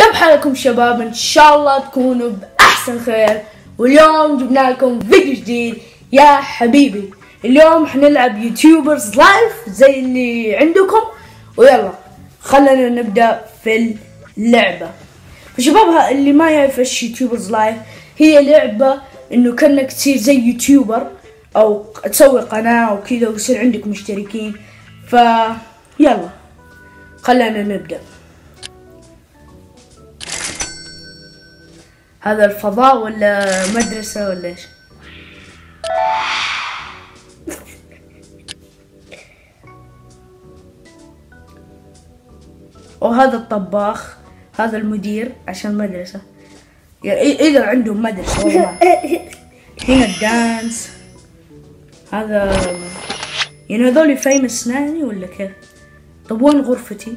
كيف حالكم شباب إن شاء الله تكونوا بأحسن خير. واليوم جبنا لكم فيديو جديد. يا حبيبي اليوم حنلعب YouTubers Life زي اللي عندكم. ويلا خلينا نبدأ في اللعبة. فشباب اللي ما يعرف إيش YouTubers Life هي لعبة إنه كأنك تصير زي YouTuber أو تسوي قناة وكذا ويصير عندك مشتركين. ف يلا خلينا نبدأ. هذا الفضاء ولا مدرسة ولا إيش؟ وهذا الطباخ هذا المدير عشان مدرسة يعني إذا عندهم مدرسة والله هنا الدانس هذا يعني هذول famous ناني ولا كيف؟ طب وين غرفتي؟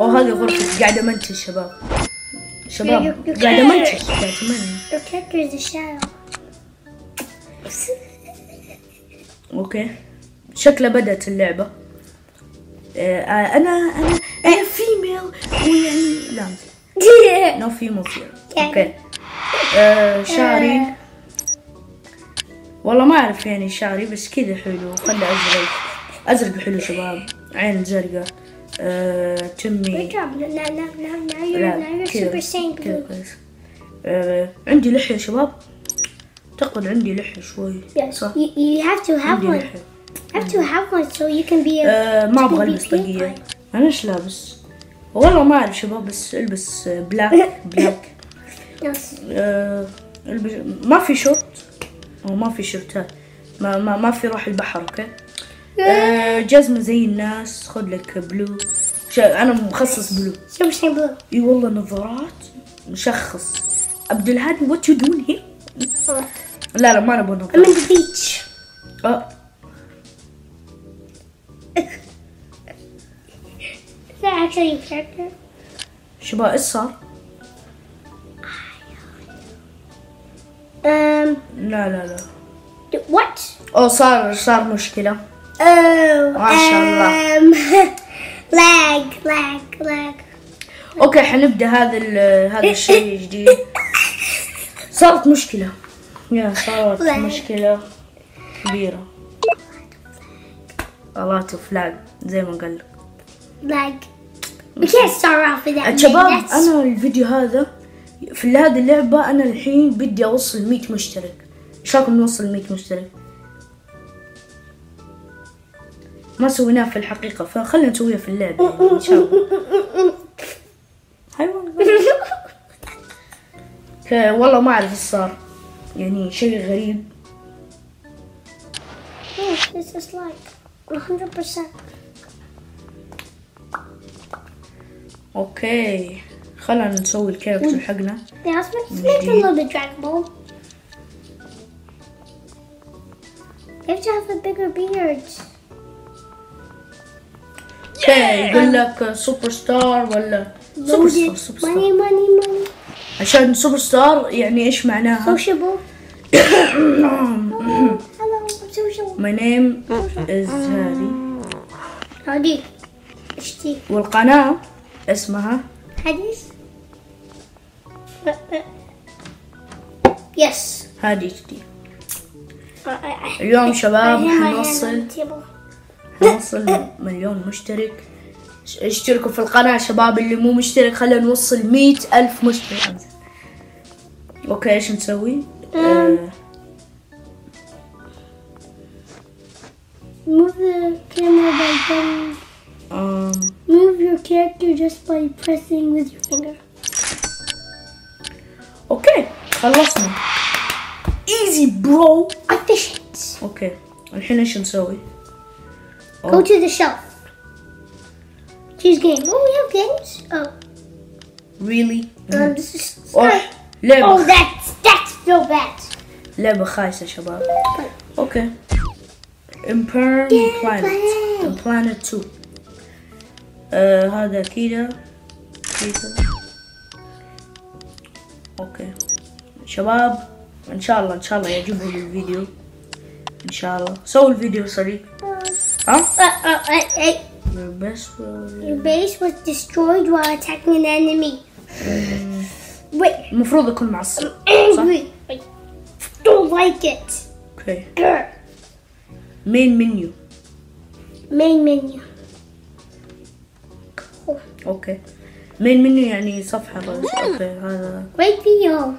وهذه غرفتي قاعدة منتج شباب شباب قاعدة منتج قاعدة منتج. okay شكله بدأت اللعبة. آه، أنا أنا أنا female ويعني لا no female أوكي آه، شعري والله ما أعرف يعني شعري بس كذا حلو. خلي أزرق. أزرق حلو شباب. عين زرقاء. تمي. لا. كويس؟ آه، عندي لحية شباب. اعتقد عندي لحية شوي. Yes, صح؟ You, have to have one. have to have one so you can be. آه، ما pink طاقية. eye. أنا إيش لابس؟ والله ما أعرف شباب بس ألبس آه، بلاك بلاك ما في شورت أو ما في شورتات ما ما, ما في روح البحر أوكي آه، جزمة زي الناس خذ لك بلو أنا مخصص بلو Super saiyan blue. إي والله نظارات مشخص عبد الهادي وات يو دون هير لا لا ما نبغى نظارات. آه، actually your character? شباب إيش صار؟ Um. لا لا لا d- What? أو صار صار مشكلة Oh. ما شاء الله. Lag, lag, lag. أوكي حنبدأ هذا هذا الشيء الجديد صارت مشكلة يا صارت لا. مشكلة كبيرة غلط فلاج زي ما قال لك Lag. We can't start off with that. شباب أنا الفيديو هذا في هذه اللعبة أنا الحين بدي أوصل 100 مشترك إيش رايكم نوصل 100 مشترك ما سويناه في الحقيقة فخلينا نسويها في اللعبة يعني إن شاء الله. حيوان. والله ما أعرف إيش صار. يعني شيء غريب. Yes, this is like 100%. okay. خلينا نسوي ال character حقنا. Dragon Ball. You have to have a bigger beard. يقول لك سوبر ستار ولا superstar. superstar Money, money, money. عشان سوبر ستار يعني إيش معناها؟ I'm social. My name is هذه. Howdy. اشتي والقناة اسمها. هذه جديد I- I- اليوم شباب حنوصل حنوصل مليون مشترك اشتركوا في القناة شباب اللي مو مشترك خلينا نوصل مية ألف مشترك okay إيش نسوي؟ آه Move the camera by going. um, Move your character just by pressing with your finger. okay خلصنا ايزي برو Efficient. أوكي الحين إيش نسوي؟ Go to the shelf. Choose game. Oh, we have games. Oh, really? Um, this is. اوه Oh, لعبة that's that's so bad. لعبة خايسة شباب أوكي Imperm Yeah, Planet. planet. Planet 2 آه هذا كذا كذا أوكي شباب ان شاء الله ان شاء الله يعجبهم الفيديو ان شاء الله سووا الفيديو صديق Uh, ها uh, uh, hey, hey, Your best will... Your base was destroyed while attacking an enemy. Wait, المفروض يكون معصب I'm angry. I don't like it. اوكي Grr. مين منيو Main menu. اوكي مين منيو يعني صفحة بس اوكي هذا Great video.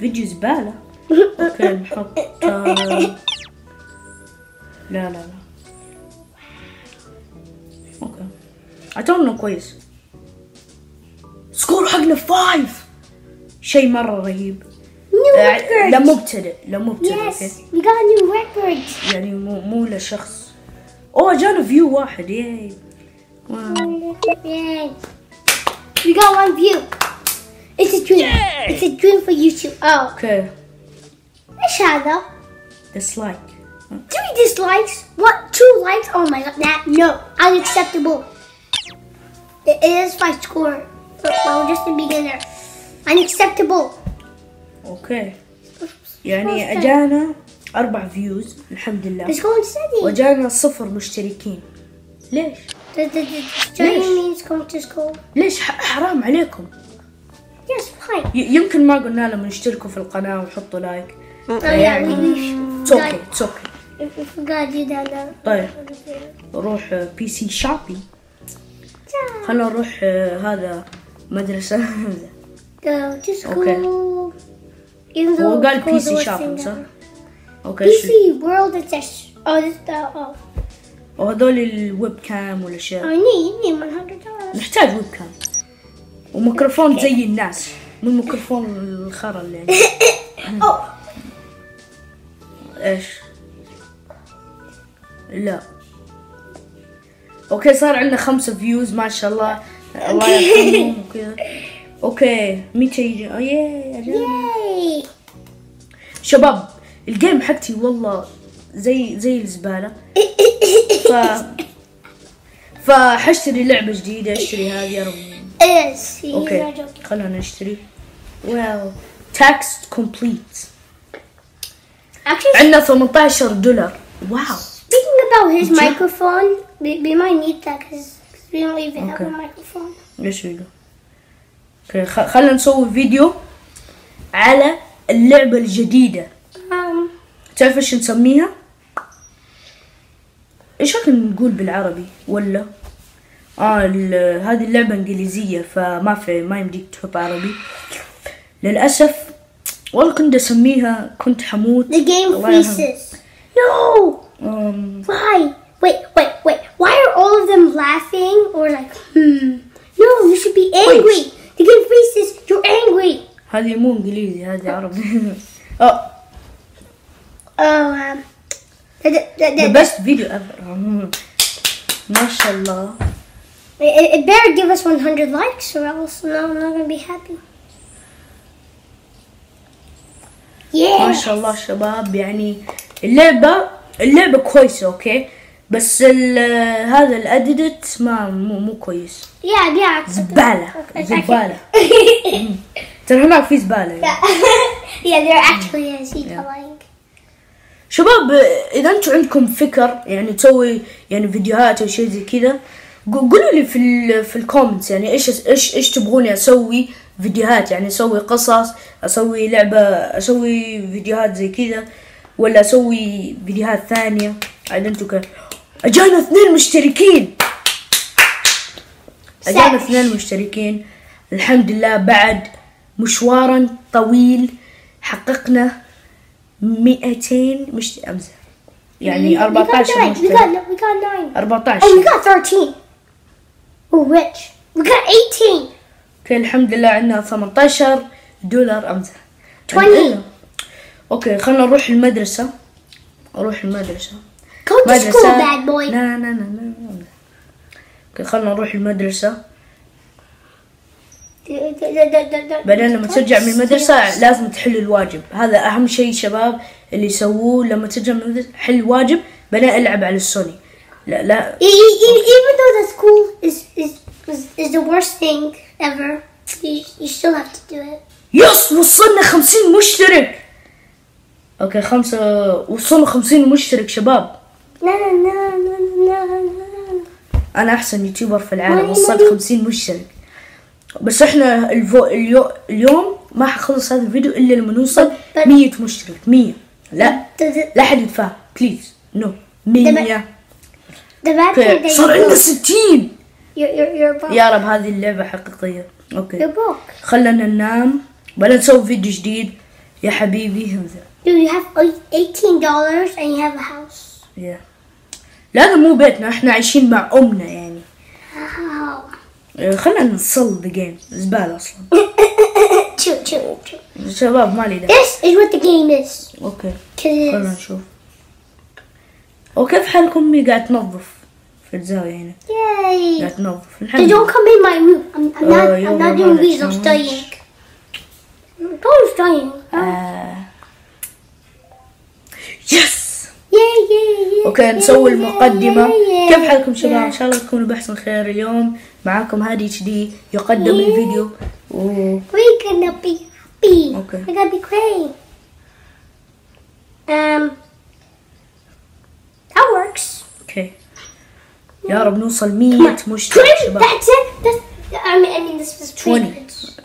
فيديو زبالة اوكي نحط آه، لا لا لا okay أتوقع إنه كويس score حقنا five شيء مرة رهيب آه، record. لمبتدئ لمبتدئ okay Yes, we got a new record. يعني مو مو لشخص أوه جانا فيو واحد ياي واو. Yay. We got one view. It's a dream. It's a dream for you too. Oh, أوكي إيش هذا? ديسلايك Three dislikes? What? Two likes? Oh my god, that no, unacceptable. It is my score. Well, just a beginner. Unacceptable. أوكي يعني اجانا أربع views الحمد لله Let's go and study. وجانا صفر مشتركين ليش؟ Going. ليش ح- حرام عليكم Yes, fine. يمكن ما قلنا لهم يشتركوا في القناة ويحطوا like Oh yeah, we, we, it's okay okay now. طيب. نروح PC shopping خلينا نروح آه، هذا مدرسة. Even though هو قال PC thing صح؟ okay PC world it's a sh- oh. وهذول ال webcam والأشياء. dollars. نحتاج webcam وميكروفون زي الناس. مو الميكروفون الخرا اللي إيش؟ لا. okay صار عندنا خمسة views ما شاء الله. الله يرحمهم وكذا. okay متى يجي. آه yay! شباب ال game حقتي والله زي زي الزبالة. ف فحشتري لعبة جديدة اشتري هذه يا رب. okay. خلينا نشتري. wow task complete عندنا 18 دولار. واو. Speaking about his microphone, we, we might need that because we don't even have Okay. a microphone. إيش فيديو okay خ- خلينا نسوي فيديو على اللعبة الجديدة Um, تعرف إيش نسميها؟ إيش رايك نقول بالعربي ولا؟ آه هذه اللعبة إنجليزية فما في ما يمديك تحط عربي للأسف والله كنت أسميها كنت حموت the game freezes. No! أم، Why? Wait, wait, wait. Why are all of them laughing or like, hmm? No, you should be angry. The game freezes. You're angry. هذه مو انجليزي هذه عربي اه Oh, um, the, the, the, the the, best video ever أم، ما شاء الله it, it better give us 100 likes or else no, I'm not gonna be happy. ما Yeah. شاء الله شباب يعني اللعبة اللعبة كويسة أوكي بس ال- هذا الاديت ما مو مو كويس Yeah, yeah. زبالة. زبالة ترى هناك في زبالة yeah, there actually is. He's lying. شباب إذا أنتم عندكم فكر يعني تسوي يعني فيديوهات أو شيء زي كذا قو- قولوا لي في ال في الكومنتس يعني إيش إيش إيش تبغوني أسوي فيديوهات يعني أسوي قصص أسوي لعبة أسوي فيديوهات زي كذا ولا أسوي فيديوهات ثانية عاد أنتم ك... أجانا اثنين مشتركين أجانا. اثنين مشتركين الحمد لله بعد مشوارا طويل حققنا 200 مش أمزح يعني We got 14 nine. We مشترك got we got nine. 14 Oh, we got 13. We're rich. We got 18. okay الحمد لله عندنا 18 دولار أمزح 20. okay خلينا نروح المدرسة. أروح المدرسة. Go to school, bad boy. لا لا لا لا okay خلينا نروح المدرسة. بعدين لما ترجع من المدرسة لازم تحل الواجب. هذا أهم شيء شباب اللي يسووه لما ترجع من المدرسة حل الواجب بعدين العب على السوني. لا لا. E- e- e- even though the school is is is, the worst thing ever, you, you still have to do it. yes وصلنا خمسين مشترك. okay خمسة وصلنا خمسين مشترك شباب. لا لا لا لا لا أنا أحسن YouTuber في العالم وصلت. 50 مشترك. بس إحنا الفو... اليو... اليوم ما حخلص هذا الفيديو إلا لما نوصل But- but- 100 مشترك 100 لا لا حد يتفاهم بليز نو 100 the bad thing أوكي that صار عندنا broke, 60 you're, you're, you're broke. يا رب هذه اللعبة حقيقية. You're أوكي. خلنا ننام. ولا نسوي فيديو جديد. يا حبيبي همزة Dude, you have like $18 and you have a house. يا لا هذا مو بيتنا إحنا عايشين مع امنا يعني. آه، خلنا نصل ذا جيم زبالة أصلا Chill, chill, chill. شباب ما لي دخل This is what the game is. أوكي is. نشوف وكيف حالكم امي قاعد تنظف في الزاوية هنا Yay. قاعد تنظف don't come in my room. I'm, I'm not. Oh, I'm not the doing that's studying. Studying. آه. يس Yeah, yeah, yeah. أوكي نسوي المقدمة كيف حالكم شباب ان yeah. شاء الله تكونوا بأحسن خير اليوم معاكم هادي HD يقدم. الفيديو و... We're gonna be happy. Okay. We're gonna be great. Um, that works. يا رب نوصل Come 100 on. مشترك 20, شباب That's it. That's, I mean, I mean, this was 20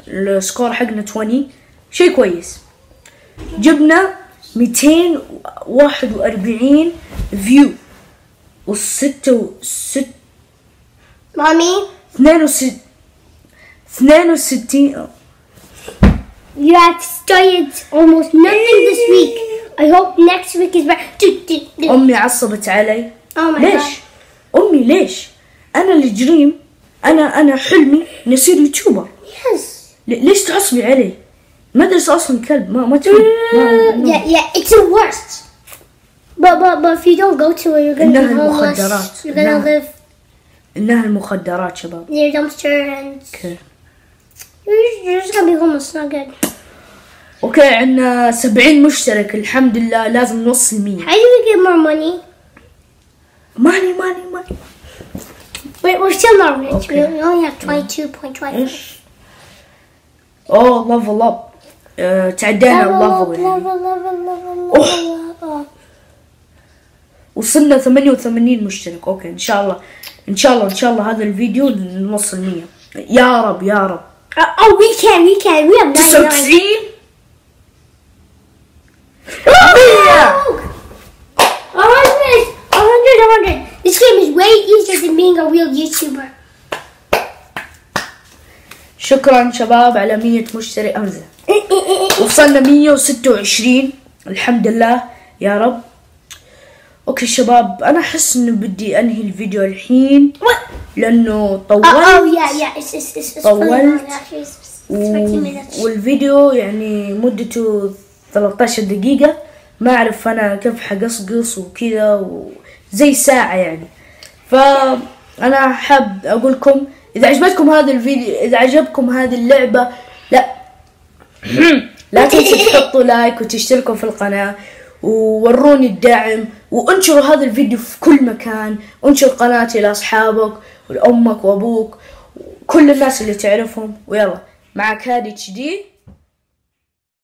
20. ال score حقنا 20 شيء كويس جبنا 241 فيو وستة ست Mommy, 62 62 you have studied almost nothing this week. I hope next week is better. أمي عصبت علي Oh ليش؟ god. أمي ليش؟ أنا الجريم أنا أنا حلمي اني اصير يوتيوبر Yes. ليش تعصبي علي؟ مدرسة أصلا كلب ما ما تفيد Yeah, yeah, it's the worst. But but but if you don't go to it, you're gonna إنها be homeless. You're gonna إنها. live انها المخدرات شباب near dumpster and أوكي you're, just gonna be homeless. Not good. أوكي عندنا 70 مشترك الحمد لله لازم نوصل 100 How do we get more money? ماني ماني ماني Wait, we're still not rich. Okay. We only have twenty-two point twenty. إيش؟ تعدينا ال level يعني. وصلنا 88 مشترك. okay إن شاء الله. إن شاء الله إن شاء الله هذا الفيديو نوصل 100 يا رب يا رب. Oh, we can, we can. We have 99 99. 100 A hundred, a hundred, a hundred. This game is way easier than being a real YouTuber. شكرا شباب على 100 مشترك. امزه وصلنا 126 الحمد لله. يا رب. أوكي شباب أنا أحس إنه بدي أنهي الفيديو الحين. لأنه Oh, oh طولت طولت. really long actually. It's, it's و... 20 minutes. والفيديو يعني مدته 13 دقيقة. ما أعرف أنا كيف حقصقص وكذا وزي ساعة يعني. فأنا حاب أقول لكم إذا عجبتكم هذا الفيديو إذا عجبكم هذه اللعبة لا لا تنسوا تحطوا لايك وتشتركوا في القناة ووروني الدعم وانشروا هذا الفيديو في كل مكان. انشر قناتي لأصحابك ولأمك وأبوك وكل الناس اللي تعرفهم. ويلا معك هادي اتش دي